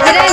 Bajrang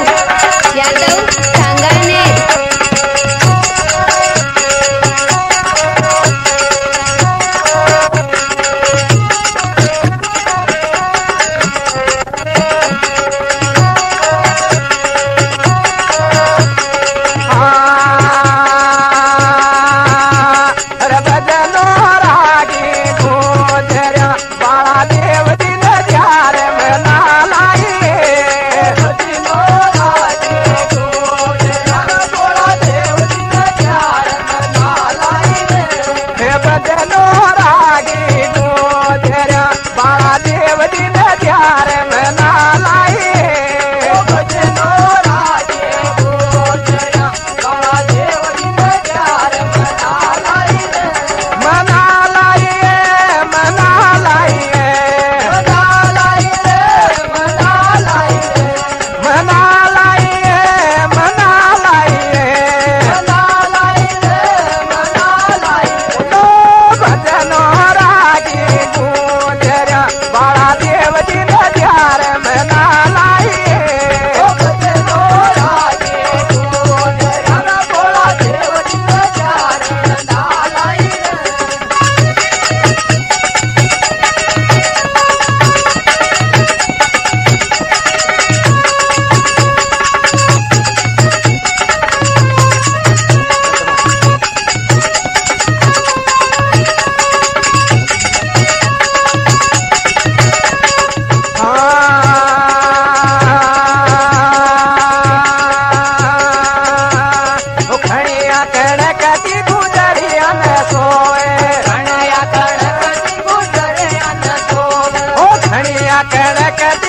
kadakadi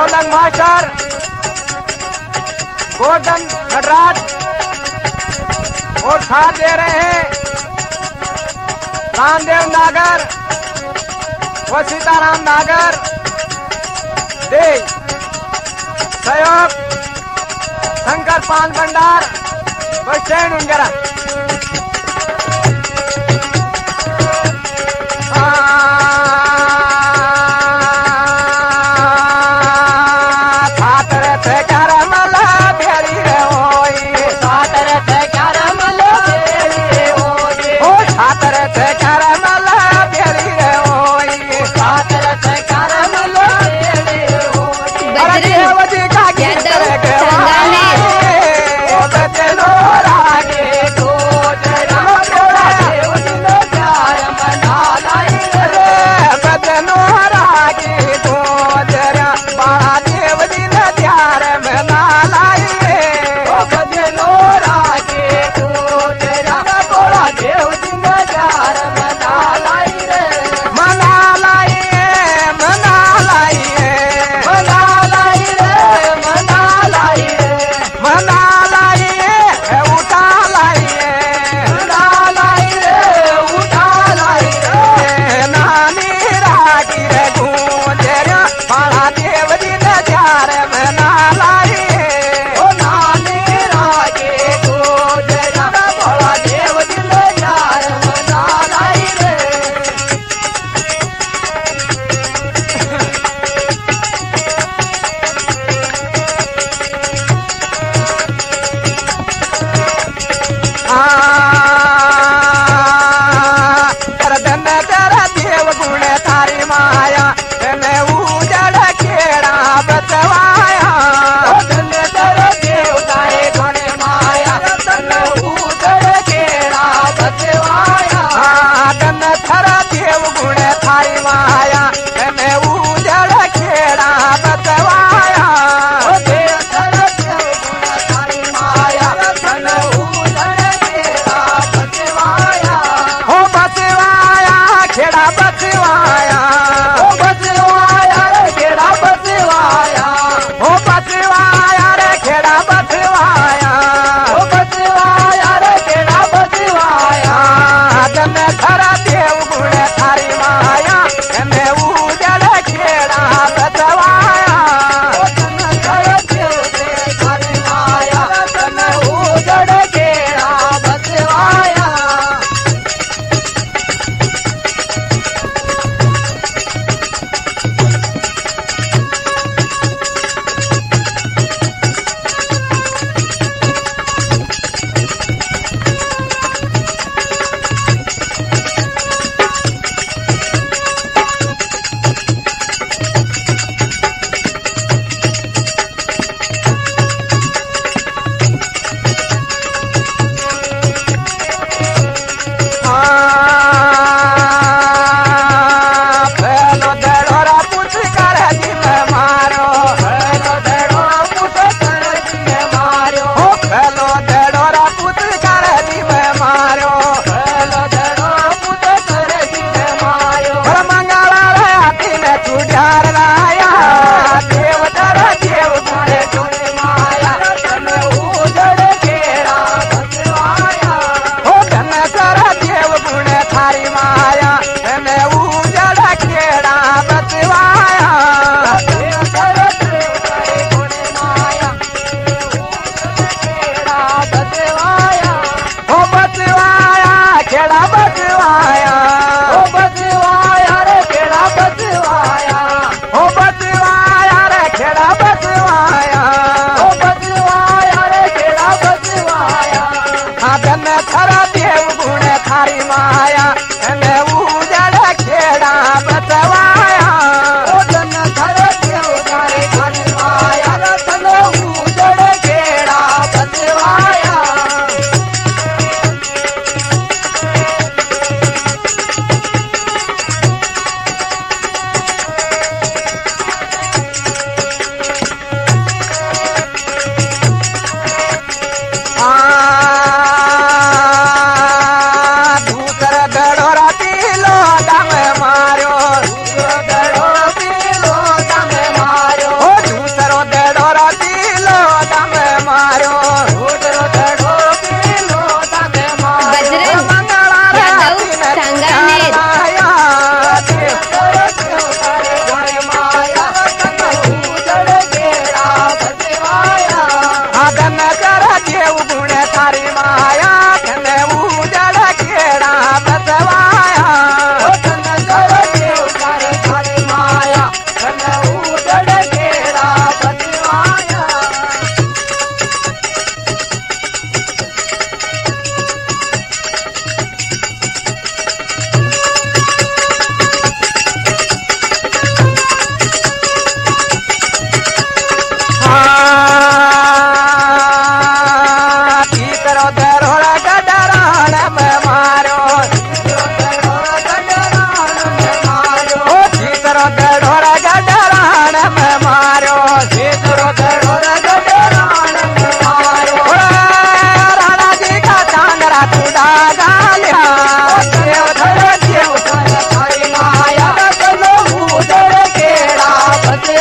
golden master, golden Nataraj और साथ दे रहे हैं। रामदेव नागर व सीताराम नागर। दे, सहयोग, शंकर पाल भंडार, बस स्टैंड उंगरा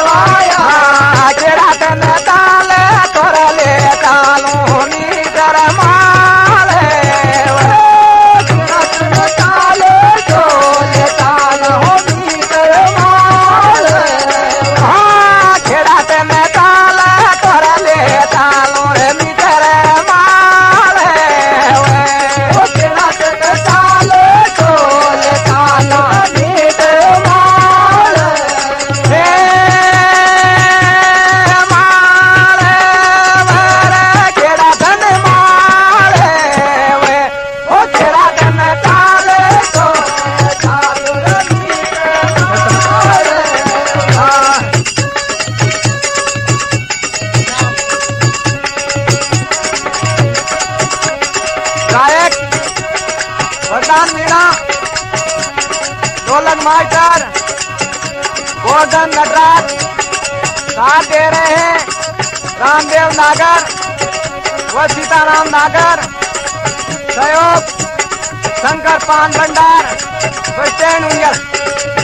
Bye. गोवर्धन नटराज, साथ दे रहे हैं रामदेव नागर व सीताराम नागर, सहयोग, शंकर पान भंडार स्टैंड उंजल।